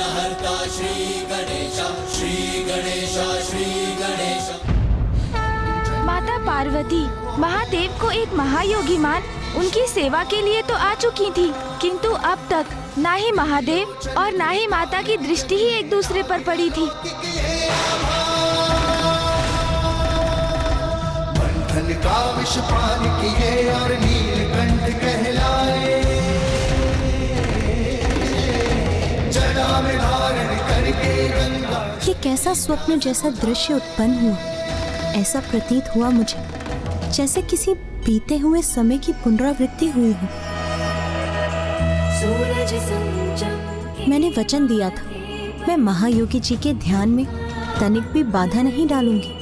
श्री गणेश श्री गणेश श्री गणेश। माता पार्वती महादेव को एक महायोगी मान उनकी सेवा के लिए तो आ चुकी थी किंतु अब तक ना ही महादेव और ना ही माता की दृष्टि ही एक दूसरे पर पड़ी थी। मंथन का विष पान किए और नीलकंठ कहलाए में धारण करके गंगा ये कैसा स्वप्न जैसा दृश्य उत्पन्न हुआ? ऐसा प्रतीत हुआ मुझे जैसे किसी बीते हुए समय की पुनरावृत्ति हुई हो। मैंने वचन दिया था मैं महायोगी जी के ध्यान में तनिक भी बाधा नहीं डालूँगी।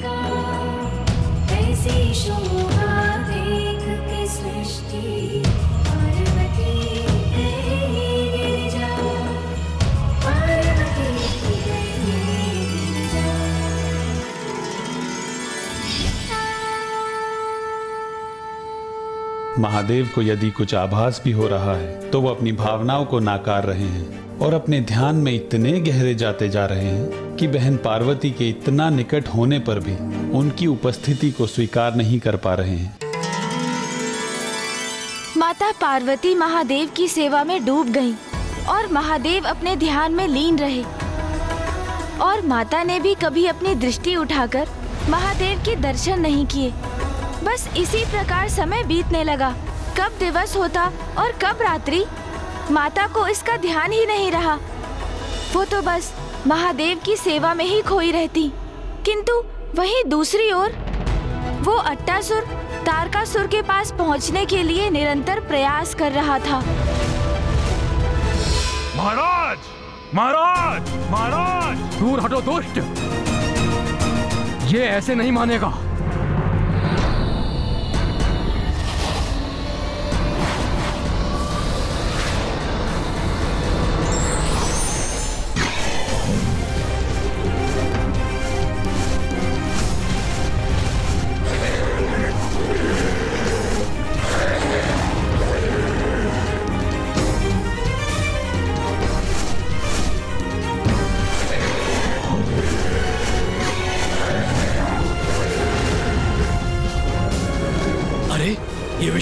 महादेव को यदि कुछ आभास भी हो रहा है तो वो अपनी भावनाओं को नाकार रहे हैं और अपने ध्यान में इतने गहरे जाते जा रहे हैं कि बहन पार्वती के इतना निकट होने पर भी उनकी उपस्थिति को स्वीकार नहीं कर पा रहे हैं। माता पार्वती महादेव की सेवा में डूब गईं और महादेव अपने ध्यान में लीन रहे। और माता ने भी कभी अपनी दृष्टि उठाकर महादेव के दर्शन नहीं किए। बस इसी प्रकार समय बीतने लगा। कब दिवस होता और कब रात्रि माता को इसका ध्यान ही नहीं रहा। वो तो बस महादेव की सेवा में ही खोई रहती किंतु वहीं दूसरी ओर वो अट्टासुर तारकासुर के पास पहुँचने के लिए निरंतर प्रयास कर रहा था। महाराज! महाराज! महाराज! दूर हटो दुष्ट। ये ऐसे नहीं मानेगा।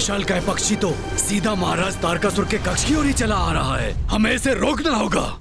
विशाल का पक्षी तो सीधा महाराज तारकासुर के कक्ष की ओर ही चला आ रहा है। हमें इसे रोकना होगा।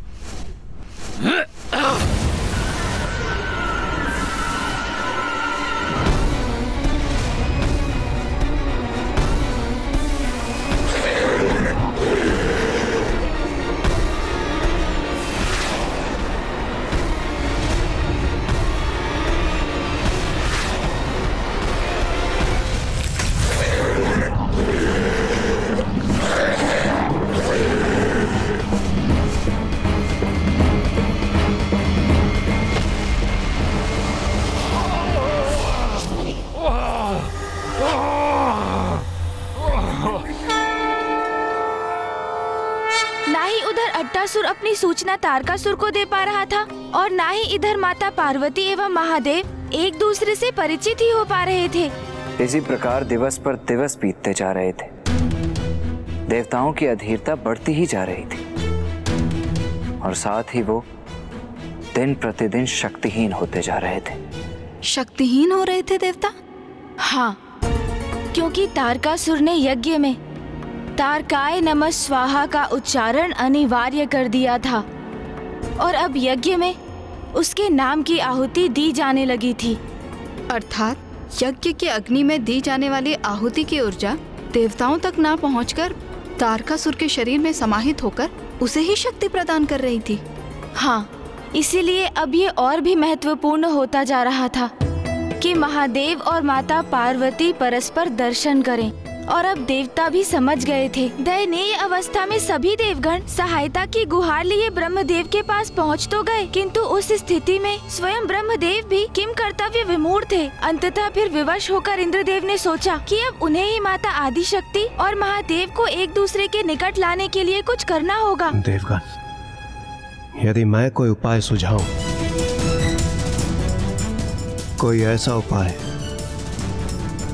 ही उधर अट्टासुर अपनी सूचना तारकासुर को दे पा रहा था और ना ही इधर माता पार्वती एवं महादेव एक दूसरे से परिचित ही हो पा रहे थे। इसी प्रकार दिवस पर दिवस बीतते जा रहे थे। देवताओं की अधीरता बढ़ती ही जा रही थी। और साथ ही वो दिन प्रतिदिन शक्तिहीन होते जा रहे थे। शक्तिहीन हो रहे थे देवता? हाँ क्योंकि तारकासुर ने यज्ञ में तारकाय नमः स्वाहा का उच्चारण अनिवार्य कर दिया था। और अब यज्ञ में उसके नाम की आहुति दी जाने लगी थी। अर्थात यज्ञ के अग्नि में दी जाने वाली आहुति की ऊर्जा देवताओं तक ना पहुंचकर तारकासुर के शरीर में समाहित होकर उसे ही शक्ति प्रदान कर रही थी। हाँ इसीलिए अब ये और भी महत्वपूर्ण होता जा रहा था कि महादेव और माता पार्वती परस्पर दर्शन करें। और अब देवता भी समझ गए थे। दयनीय अवस्था में सभी देवगण सहायता की गुहार लिए ब्रह्मदेव के पास पहुँच तो गए, किंतु उस स्थिति में स्वयं ब्रह्मदेव भी किम कर्तव्य विमूर थे। अंततः फिर विवश होकर इंद्रदेव ने सोचा कि अब उन्हें ही माता आदि शक्ति और महादेव को एक दूसरे के निकट लाने के लिए कुछ करना होगा। देवगण, यदि मैं कोई उपाय सुझाऊं, कोई ऐसा उपाय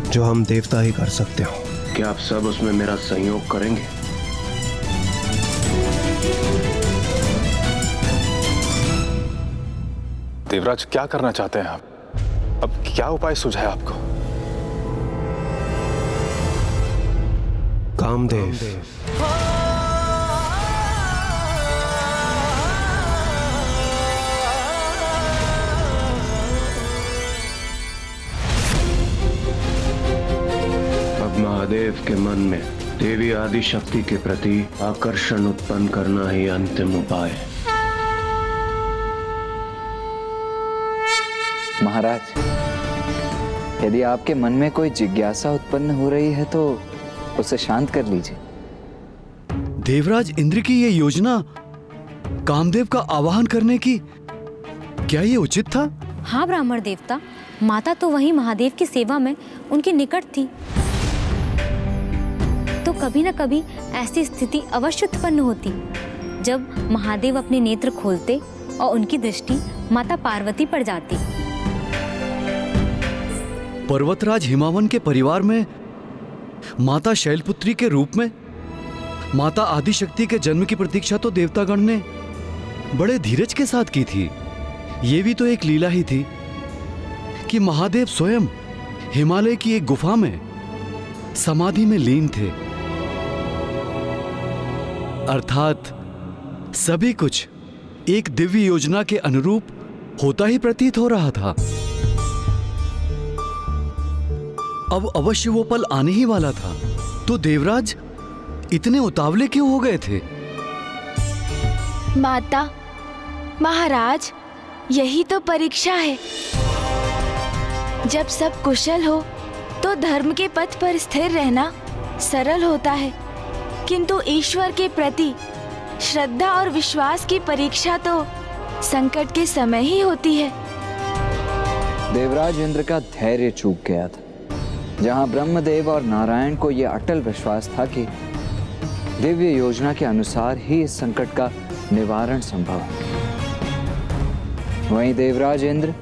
जो हम देवता ही कर सकते हो। क्या आप सब उसमें मेरा सहयोग करेंगे? देवराज क्या करना चाहते हैं आप? अब क्या उपाय सुझाए आपको? कामदेव, कामदेव। के मन में देवी आदि शक्ति के प्रति आकर्षण उत्पन्न करना ही अंतिम उपाय है। महाराज यदि आपके मन में कोई जिज्ञासा उत्पन्न हो रही है तो उसे शांत कर लीजिए। देवराज इंद्र की यह योजना कामदेव का आवाहन करने की क्या ये उचित था? हाँ ब्राह्मण देवता माता तो वही महादेव की सेवा में उनके निकट थी। कभी न कभी ऐसी स्थिति अवश्य उत्पन्न होती। जब महादेव अपने नेत्र खोलते और उनकी दृष्टि माता पार्वती पर जाती। पर्वतराज हिमावन के परिवार में, माता शैलपुत्री के रूप में, माता आदिशक्ति के जन्म की प्रतीक्षा तो देवतागण ने बड़े धीरज के साथ की थी। ये भी तो एक लीला ही थी कि महादेव स्वयं हिमालय की एक गुफा में समाधि में लीन थे। अर्थात सभी कुछ एक दिव्य योजना के अनुरूप होता ही प्रतीत हो रहा था। अब अवश्य वो पल आने ही वाला था। तो देवराज, इतने उतावले क्यों हो गए थे? माता, महाराज, यही तो परीक्षा है। जब सब कुशल हो तो धर्म के पथ पर स्थिर रहना सरल होता है। किंतु ईश्वर के प्रति श्रद्धा और विश्वास की परीक्षा तो संकट के समय ही होती है। देवराज इंद्र का धैर्य चूक गया था। जहाँ ब्रह्मदेव और नारायण को यह अटल विश्वास था कि दिव्य योजना के अनुसार ही इस संकट का निवारण संभव है। वहीं देवराज इंद्र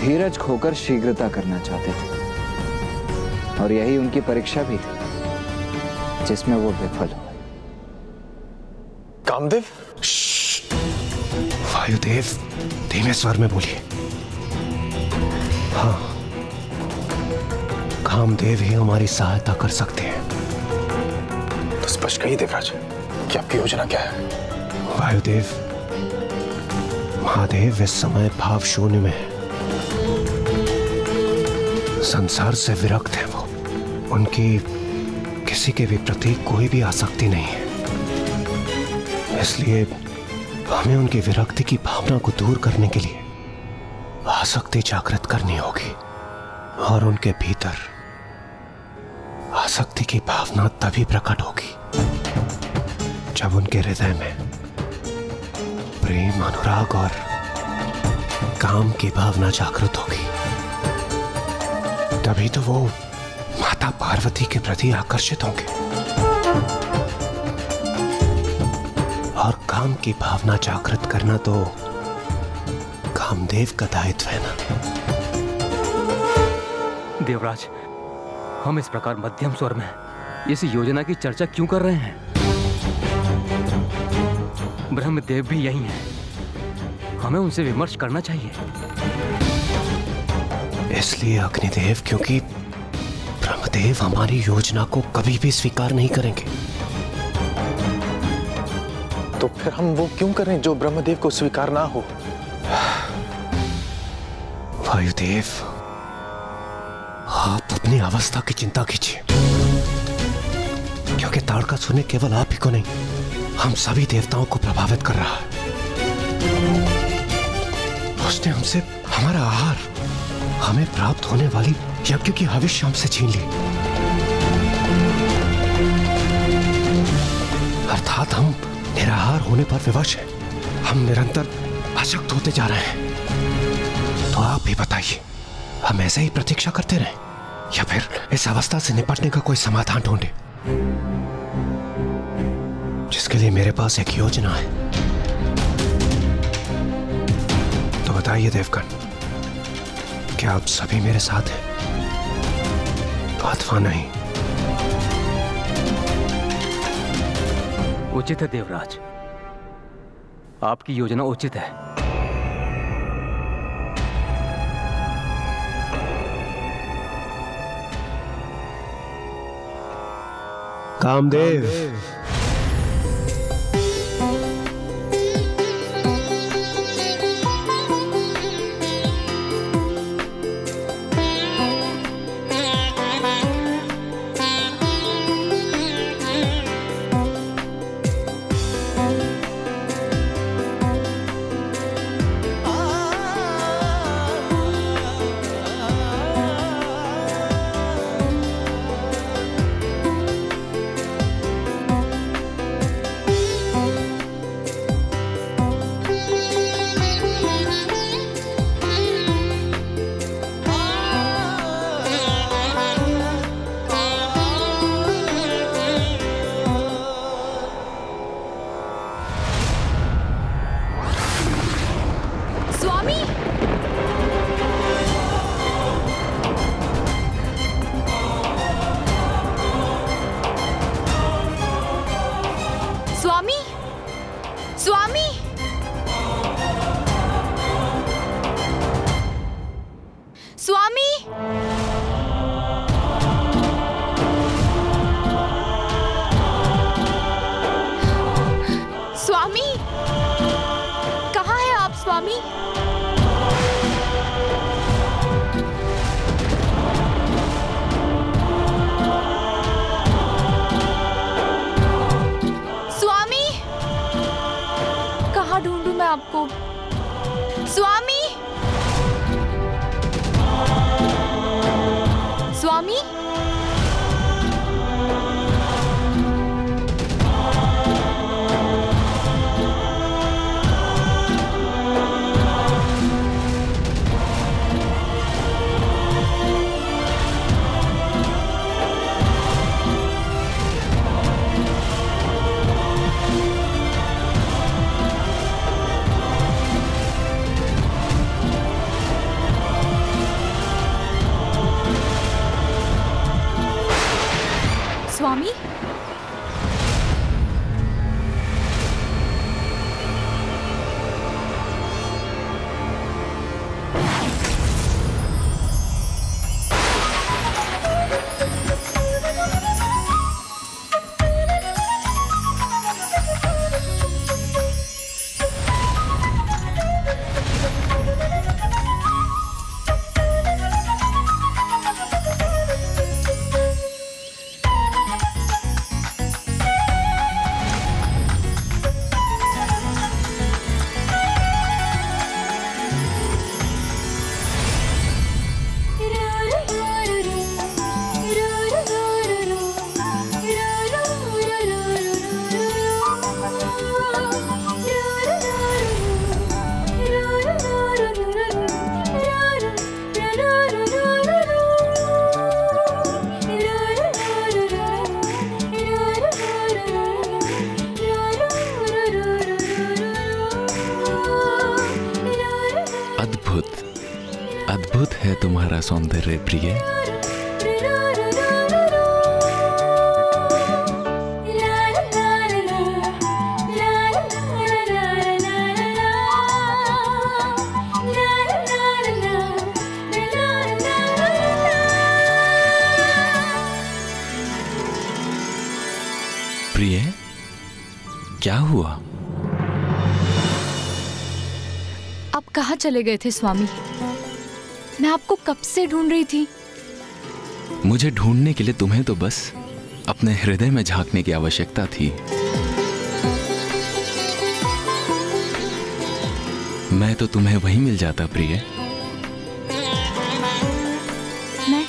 धीरज खोकर शीघ्रता करना चाहते थे। और यही उनकी परीक्षा भी थी। जिसमें वो विफल। हुए कामदेव वायुदेव धीमे स्वर में बोलिए। हाँ। कामदेव ही हमारी सहायता कर सकते हैं। तो स्पष्ट कहिए देवराज कि आपकी योजना क्या है? वायुदेव महादेव इस समय भाव शून्य में है। संसार से विरक्त है वो। उनकी किसी के भी प्रति कोई भी आसक्ति नहीं है। इसलिए हमें उनकी विरक्ति की भावना को दूर करने के लिए आसक्ति जागृत करनी होगी और उनके भीतर आसक्ति की भावना तभी प्रकट होगी जब उनके हृदय में प्रेम, अनुराग और काम की भावना जागृत होगी। तभी तो वो माता पार्वती के प्रति आकर्षित होंगे। और काम की भावना जागृत करना तो कामदेव का दायित्व है ना? देवराज हम इस प्रकार मध्यम स्वर में इस योजना की चर्चा क्यों कर रहे हैं? ब्रह्मदेव भी यही हैं। हमें उनसे विमर्श करना चाहिए। इसलिए अग्निदेव क्योंकि ब्रह्मदेव हमारी योजना को कभी भी स्वीकार नहीं करेंगे। तो फिर हम वो क्यों करें जो ब्रह्मदेव को स्वीकार ना हो? वायुदेव आप अपनी अवस्था की चिंता कीजिए। क्योंकि ताड़का सुने केवल आप ही को नहीं हम सभी देवताओं को प्रभावित कर रहा है। उसने हमसे हमारा आहार हमें प्राप्त होने वाली यज्ञ की भविष्य हमसे छीन ली। अर्थात हम निराहार होने पर विवश हैं। हम निरंतर अशक्त होते जा रहे हैं। तो आप भी बताइए, हम ऐसे ही प्रतीक्षा करते रहें, या फिर इस अवस्था से निपटने का कोई समाधान ढूंढे? जिसके लिए मेरे पास एक योजना है। तो बताइए देवगण, क्या आप सभी मेरे साथ हैं? अथवा नहीं। उचित है देवराज। आपकी योजना उचित है। कामदेव, कामदेव। स्वामी कहाँ ढूंढूं मैं आपको। स्वामी? स्वामी? स्वामी क्या हुआ? आप कहाँ चले गए थे स्वामी? मैं आपको कब से ढूंढ रही थी? मुझे ढूँढने के लिए तुम्हें तो बस अपने हृदय में झांकने की आवश्यकता थी। मैं तो तुम्हें वहीं मिल जाता प्रिय। मैं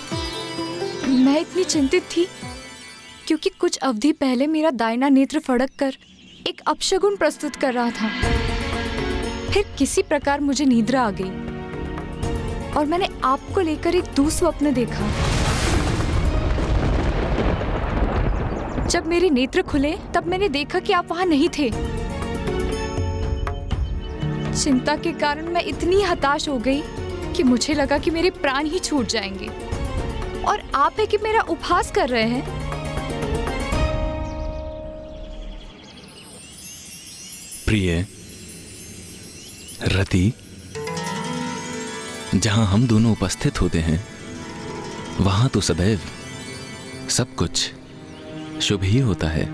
मैं इतनी चिंतित थी क्योंकि कुछ अवधि पहले मेरा दाहिना नेत्र फड़क कर एक अपशगुन प्रस्तुत कर रहा था। फिर किसी प्रकार मुझे निद्रा आ गई और मैंने आपको लेकर एक दुस्वप्न देखा। जब मेरे नेत्र खुले, तब मैंने देखा कि आप वहाँ नहीं थे। चिंता के कारण मैं इतनी हताश हो गई कि मुझे लगा कि मेरे प्राण ही छूट जाएँगे। और आप है कि मेरा उपहास कर रहे हैं? प्रिय रति, जहाँ हम दोनों उपस्थित होते हैं, वहाँ तो सदैव सब कुछ शुभ ही होता है।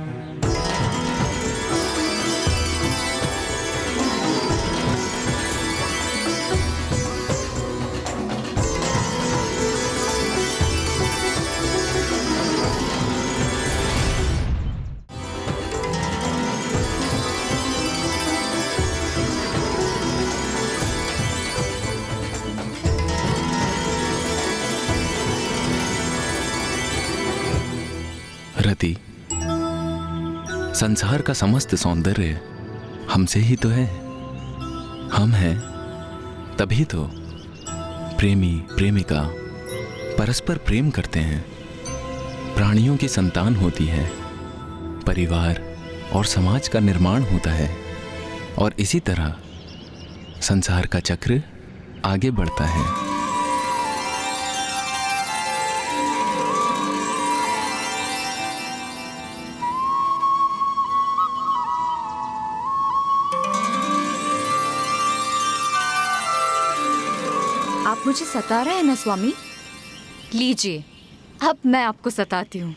संसार का समस्त सौंदर्य हमसे ही तो है। हम हैं, तभी तो प्रेमी, प्रेमिका परस्पर प्रेम करते हैं। प्राणियों की संतान होती है, परिवार और समाज का निर्माण होता है और इसी तरह संसार का चक्र आगे बढ़ता है। मुझे सता रहा है ना स्वामी? लीजिए। अब मैं आपको सताती हूँ।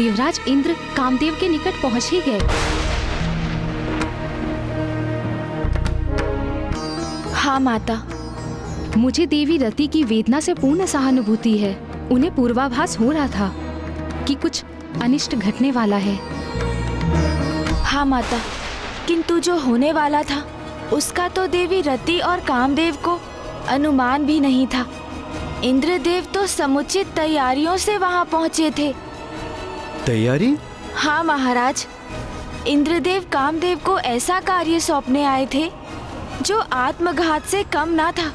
देवराज इंद्र कामदेव के निकट पहुँच ही। गए हाँ माता। मुझे देवी रति की वेदना से पूर्ण सहानुभूति है। उन्हें पूर्वाभास हो रहा था कि कुछ अनिष्ट घटने वाला है। हाँ माता। किंतु जो होने वाला था, उसका तो देवी रति और कामदेव को अनुमान भी नहीं था। इंद्रदेव तो समुचित तैयारियों से वहाँ पहुँचे थे। तैयारी? हाँ महाराज। इंद्रदेव कामदेव को ऐसा कार्य सौंपने आए थे जो आत्मघात से कम ना था।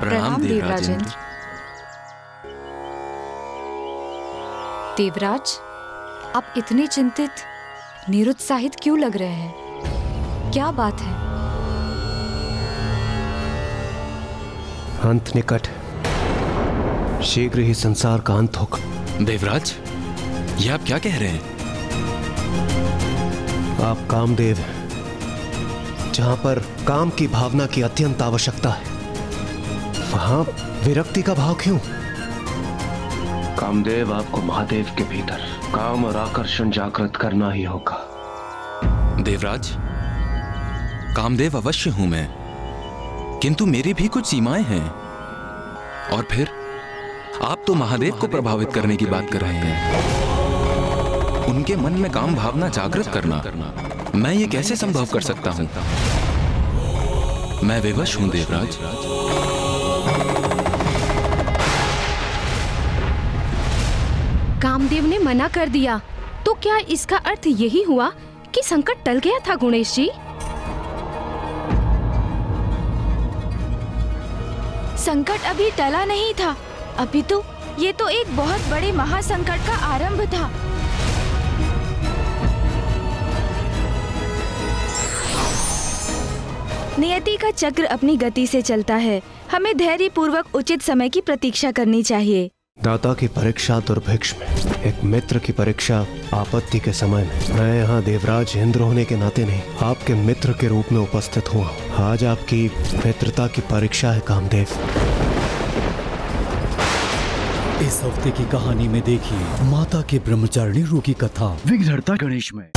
प्रणाम देवराजेंद्र। देवराज आप इतने चिंतित निरुत्साहित क्यों लग रहे हैं? क्या बात है? अंत निकट। है। शीघ्र ही संसार का अंत होगा। देवराज ये आप क्या कह रहे हैं? आप कामदेव हैं जहाँ पर काम की भावना की अत्यंत आवश्यकता है। वहाँ विरक्ति का भाव क्यों? कामदेव आपको महादेव के भीतर काम और आकर्षण जागृत करना ही होगा। देवराज कामदेव अवश्य हूँ मैं किंतु मेरी भी कुछ सीमाएँ हैं। और फिर? आप तो महादेव को प्रभावित करने की बात कर रहे हैं। उनके मन में काम भावना जागृत करना। मैं ये कैसे संभव कर सकता हूँ? मैं विवश हूँ, देवराज। कामदेव ने मना कर दिया। तो क्या इसका अर्थ यही हुआ कि संकट टल गया था, गुणेश जी? संकट अभी टला नहीं था। अभी तो ये तो एक बहुत बड़े महासंकट का आरंभ था। नियति का चक्र अपनी गति से चलता है। हमें धैर्य पूर्वक उचित समय की प्रतीक्षा करनी चाहिए। दाता की परीक्षा दुर्भिक्ष में, एक मित्र की परीक्षा आपत्ति के समय में। मैं यहाँ देवराज इंद्र होने के नाते नहीं, आपके मित्र के रूप में उपस्थित हुआ आज आपकी मित्रता की परीक्षा है, कामदेव। इस हफ़्ते की कहानी में देखिए माता के ब्रह्मचारिणी रू की कथा। विघ्नता गणेश में।